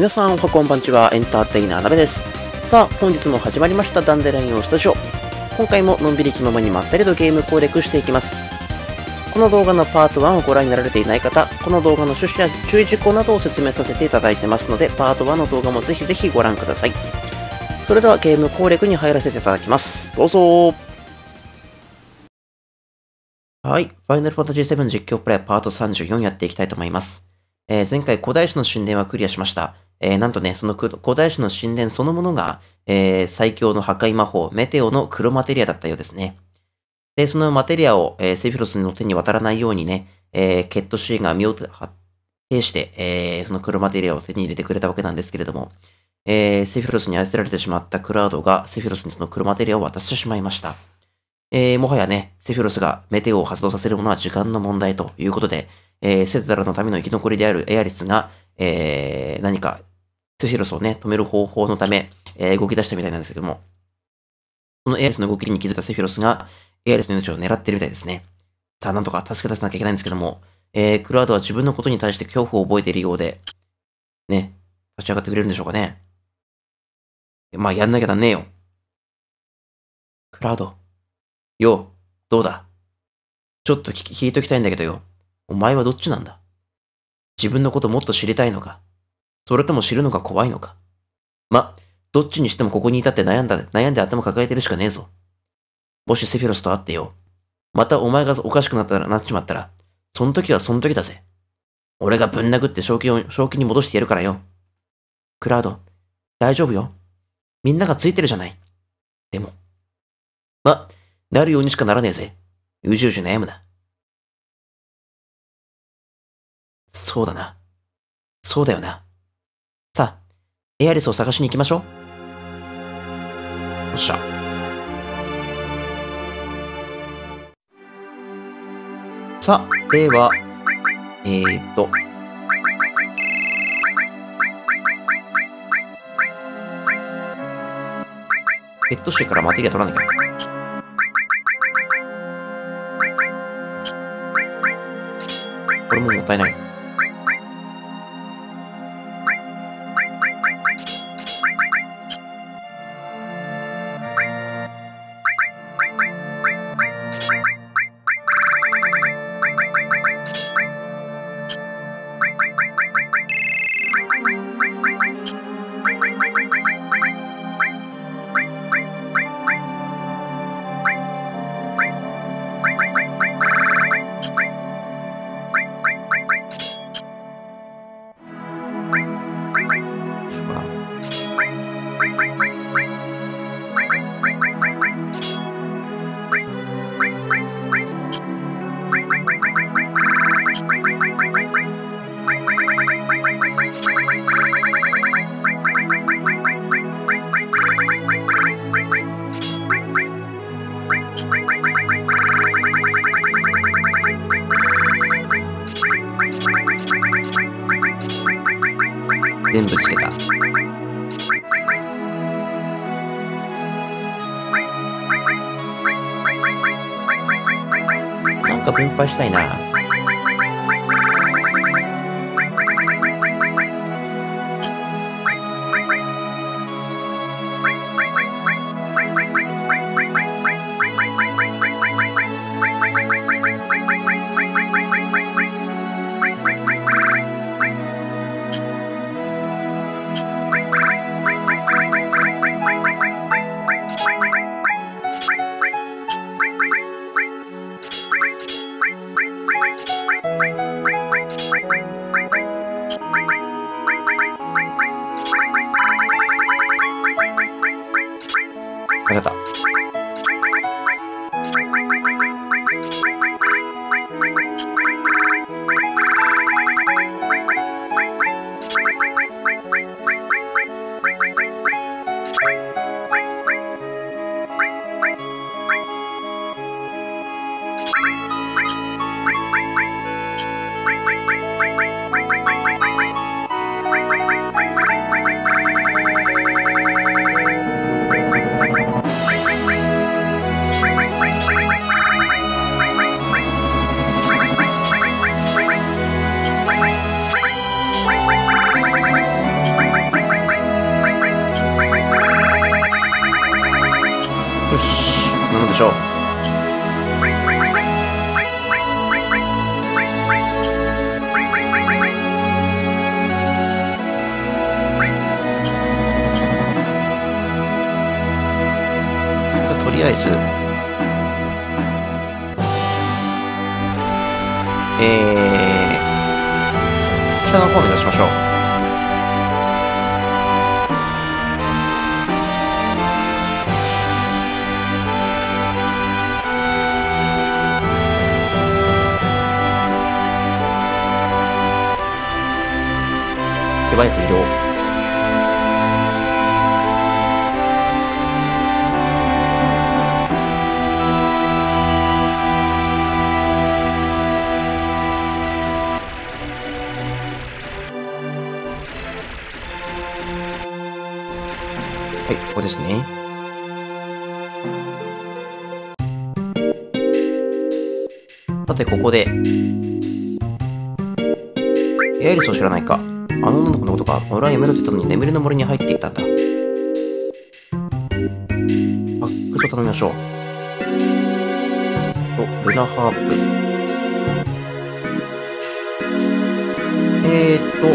皆さんおはこんばんちは。エンターテイナーなべです。さあ本日も始まりました。ダンデラインオスタジオ。今回ものんびり気ままにまったりとゲーム攻略していきます。この動画のパート1をご覧になられていない方この動画の趣旨や注意事項などを説明させていただいてますのでパート1の動画もぜひぜひご覧ください。それではゲーム攻略に入らせていただきます。どうぞ。はい。ファイナルファンタジー7実況プレイパート34やっていきたいと思います。え前回古代史の神殿はクリアしました。えなんとね、その古代史の神殿そのものが、え最強の破壊魔法、メテオの黒マテリアだったようですね。で、そのマテリアを、えセフィロスの手に渡らないようにね、えーケットシーンが身を発呈して、えその黒マテリアを手に入れてくれたわけなんですけれども、えセフィロスに操られてしまったクラウドがセフィロスにその黒マテリアを渡してしまいました。えもはやね、セフィロスがメテオを発動させるものは時間の問題ということで、えーセズダラのための生き残りであるエアリスが、えー何か、セフィロスをね、止める方法のため、えー動き出したみたいなんですけども、そのエアリスの動きに気づいたセフィロスが、エアリスの命を狙ってるみたいですね。さあ、なんとか助け出さなきゃいけないんですけども、えークラウドは自分のことに対して恐怖を覚えているようで、ね、立ち上がってくれるんでしょうかね。まあ、やんなきゃなんねえよ。クラウド。よ、どうだちょっと聞聞いときたいんだけどよ。お前はどっちなんだ？自分のこともっと知りたいのか？それとも知るのが怖いのか？ま、どっちにしてもここにいたって悩んだ、悩んで頭抱えてるしかねえぞ。もしセフィロスと会ってよ。またお前がおかしくなったら、なっちまったら、その時はその時だぜ。俺がぶん殴って正気を、正気に戻してやるからよ。クラウド、大丈夫よ。みんながついてるじゃない。でも。ま、なるようにしかならねえぜ。うじうじ悩むな。そうだな。そうだよな。さあ、エアリスを探しに行きましょう。よっしゃ。さあ、では、えーっと。ペットシーからマテリア取らなきゃ。これももったいない。なんか分配したいな。 감사합니다. し何でしょう？さあ、とりあえず、えー、北の方を目指しましょう。早く移動。はい、ここですね。さて、ここで、エアリスを知らないか。あの女の子のことか。俺はやめろって言ったのに眠りの森に入っていたんだ。ファックスを頼みましょう。と、ルナハープ。えーっと、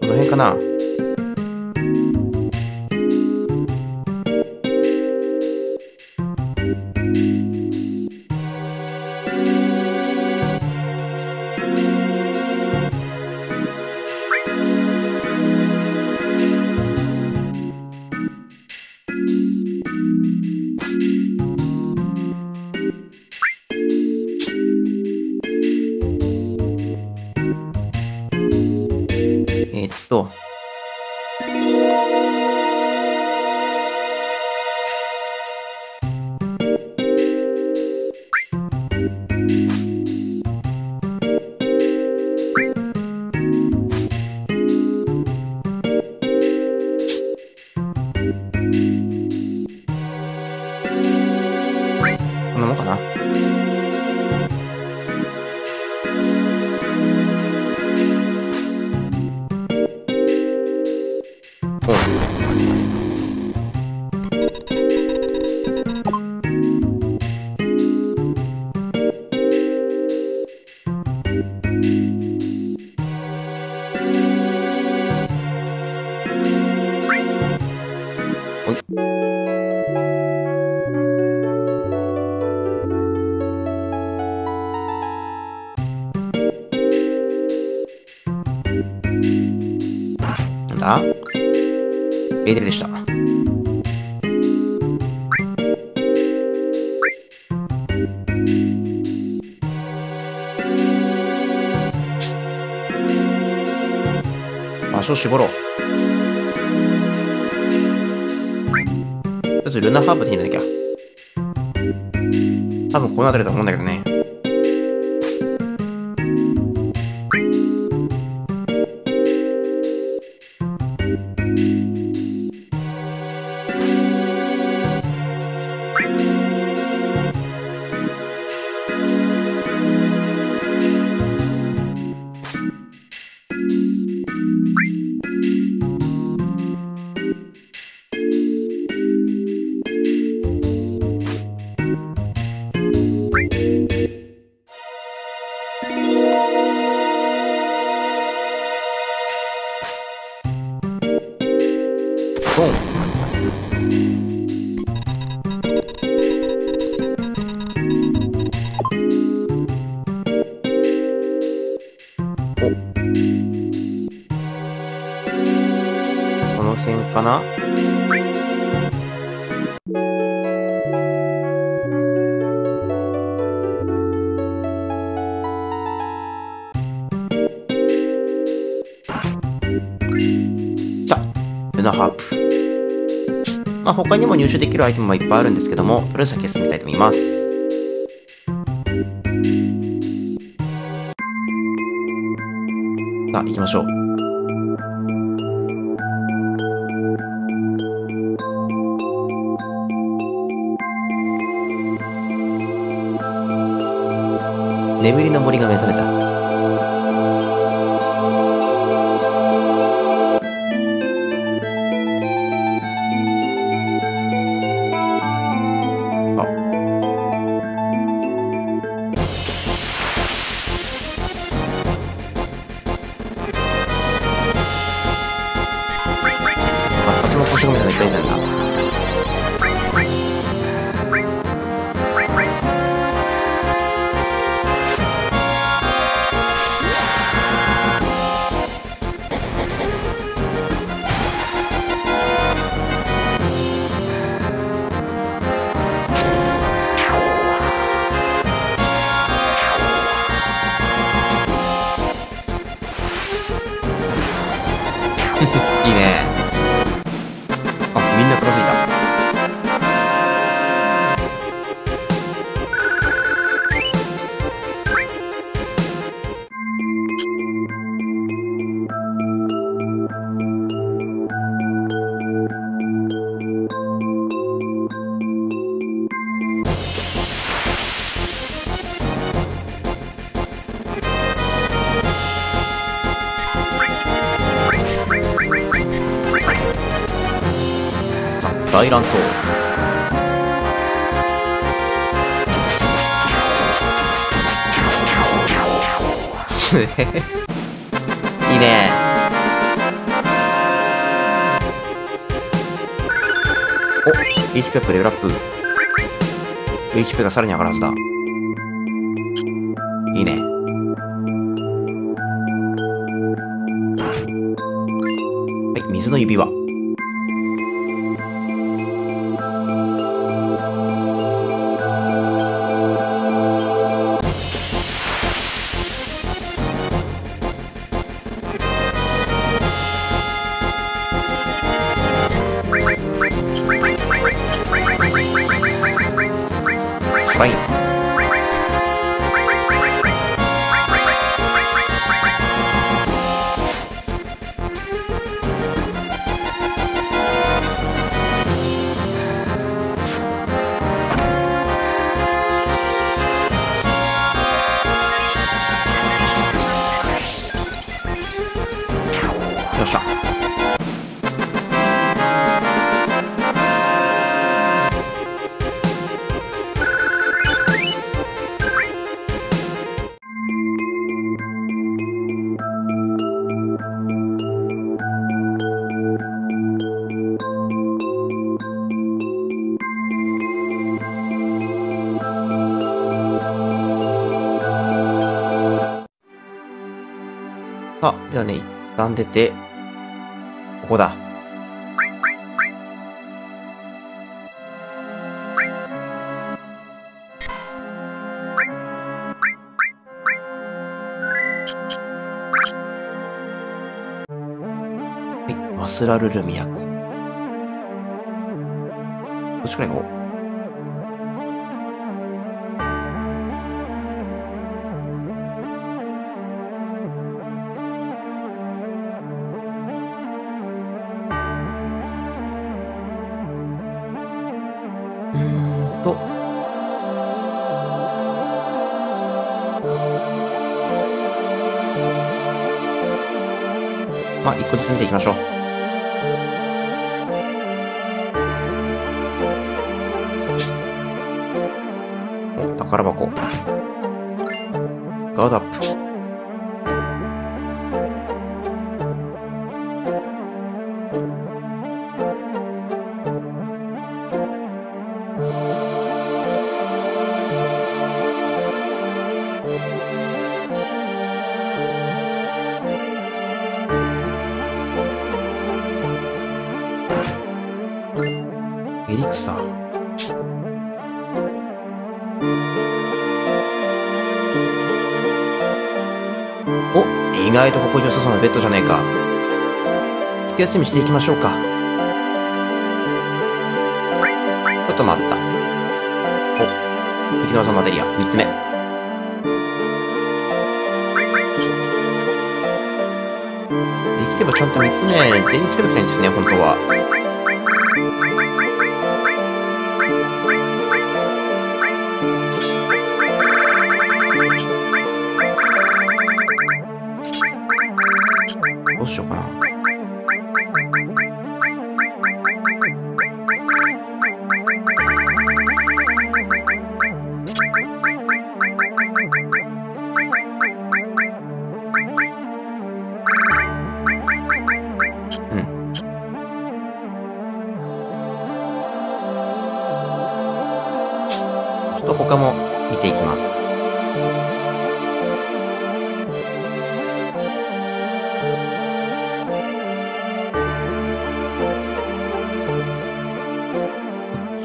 この辺かななエーデルでした。場所を絞ろう。とりあえずルナハーブ手に入れなきゃ。多分この辺りだと思うんだけどね。ナハープ。まあ他にも入手できるアイテムはいっぱいあるんですけどもとりあえず先進みたいと思います。さあ行きましょう。眠りの森が目覚めた。みんな片付いた。さあ大乱闘。すげえいいね。お HP アップレベルアップ。HP がさらに上がるはずだ。いいね。はい水の指輪。あ、ではね、一旦出て、ここだ。はい、マスラルル都。どっちから行こまあ、一個ずつ見ていきましょう。お、宝箱。ガードアップ。意外と心地よさそうなベッドじゃねえか。一休みしていきましょうか。ちょっと待った。お、敵の音のマデリア、三つ目。できればちゃんと三つ目全員つけときたいんですよね、本当は。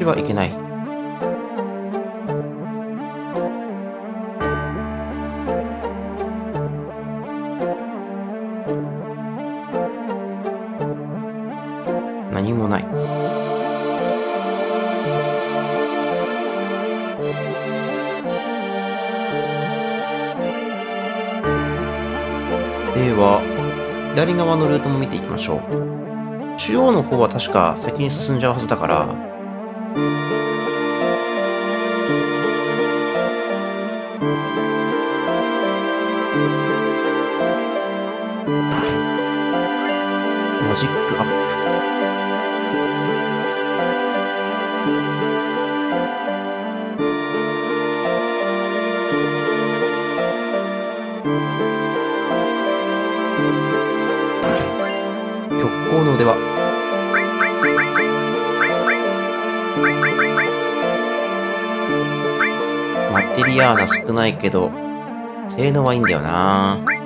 こっちはいけない。何もない。では、左側のルートも見ていきましょう。中央の方は確か先に進んじゃうはずだから、ママテリアが少ないけど性能はいいんだよな。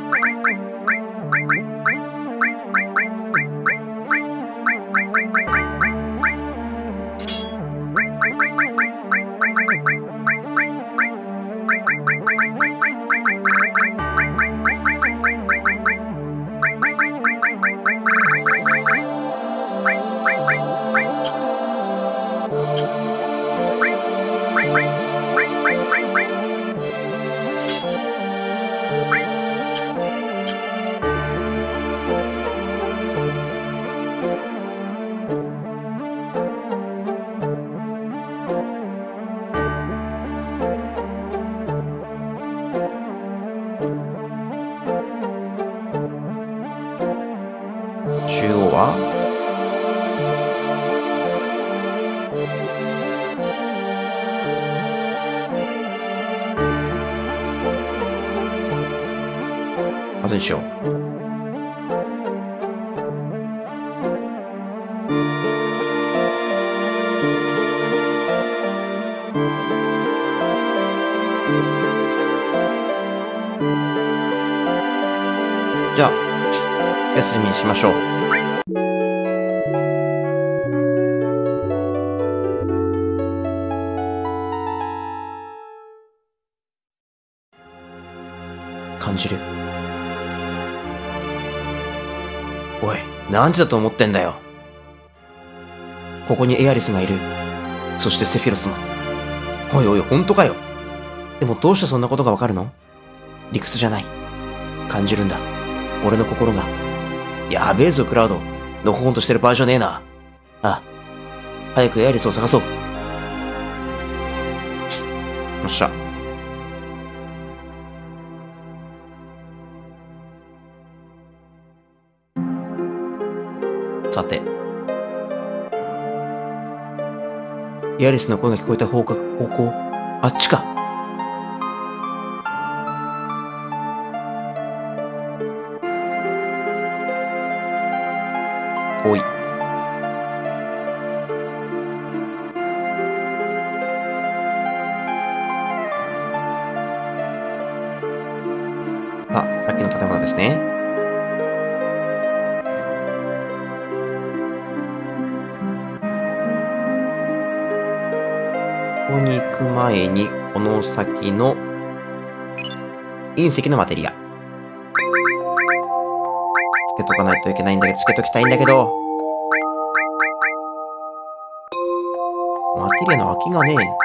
休みにしましょう。感じる。おい、なんでだと思ってんだよ。ここにエアリスがいる。そしてセフィロスも。おいおい、本当かよ。でもどうしてそんなことがわかるの？理屈じゃない。感じるんだ。俺の心が。やべえぞ、クラウド。のほほんとしてる場合じゃねえな。あ。早くエアリスを探そう。よっしゃ。さて。ヤリスの声が聞こえた方向、方向、あっちか。の隕石のマテリア。つけとかないといけないんだけど、つけときたいんだけど。マテリアの空きがねえ。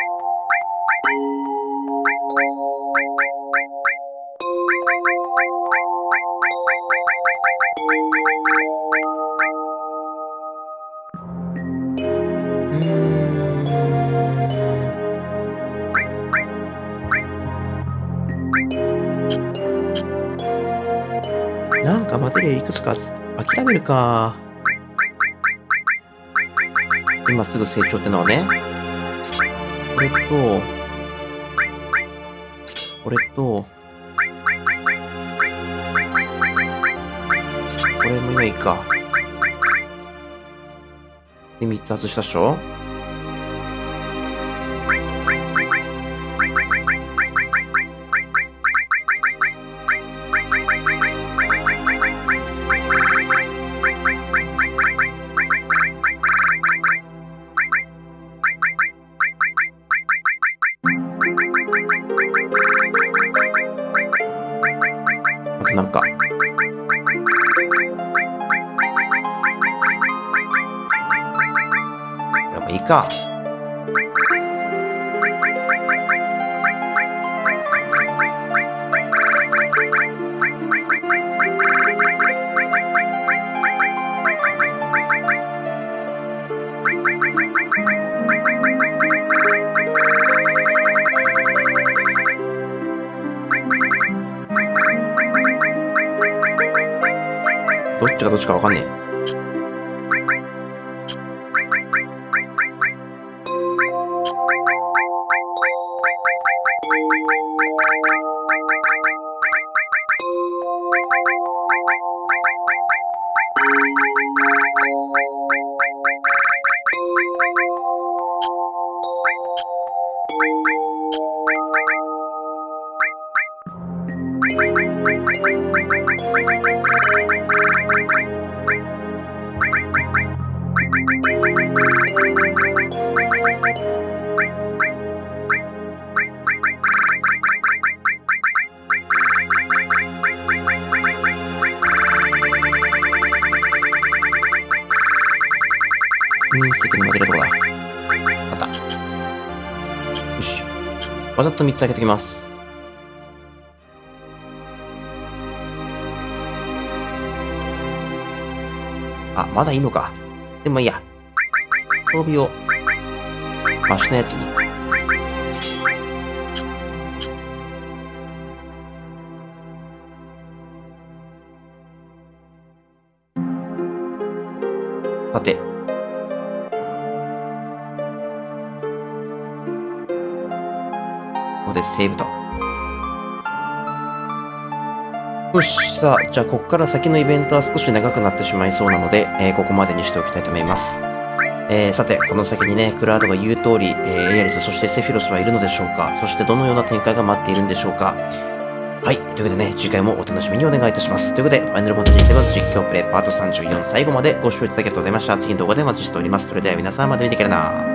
諦めるか。今すぐ成長ってのはね。これと、これと、これも今いいか。で、3つ外したでしょ？ちかわかんねえ。わざと3つ開けてきます。あ、まだいいのか。でもいいや。装備を、マシなやつに。さて。ここでセーブと。よし、さあ、じゃあ、ここから先のイベントは少し長くなってしまいそうなので、えーここまでにしておきたいと思います。えーさて、この先にね、クラウドが言う通り、えーエアリス、そしてセフィロスはいるのでしょうか？そしてどのような展開が待っているんでしょうか？はい。ということでね、次回もお楽しみにお願いいたします。ということで、ファイナルファンタジー7実況プレイパート34最後までご視聴いただきありがとうございました。次の動画でお待ちしております。それでは皆さんまた見てからな。